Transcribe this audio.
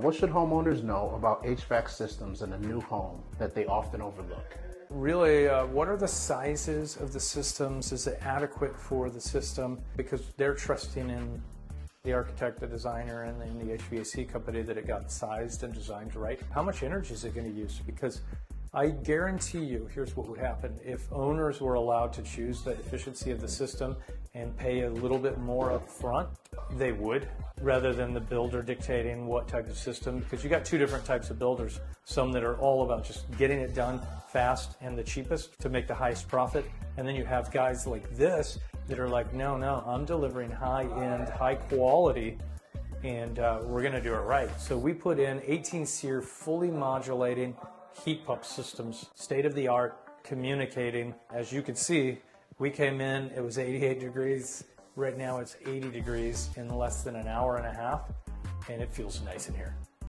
What should homeowners know about HVAC systems in a new home that they often overlook? Really, uh, what are the sizes of the systems? Is it adequate for the system? Because they're trusting in the architect, the designer, and then the HVAC company that it got sized and designed right. How much energy is it going to use? Because I guarantee you, here's what would happen. If owners were allowed to choose the efficiency of the system and pay a little bit more up front, they would, rather than the builder dictating what type of system. Because you got two different types of builders. Some that are all about just getting it done fast and the cheapest to make the highest profit. And then you have guys like this that are like, no, no, I'm delivering high end, high quality and uh, we're going to do it right. So we put in 18 SEER fully modulating heat pump systems, state of the art, communicating. As you can see, we came in, it was 88 degrees. Right now it's 80 degrees in less than an hour and a half, and it feels nice in here.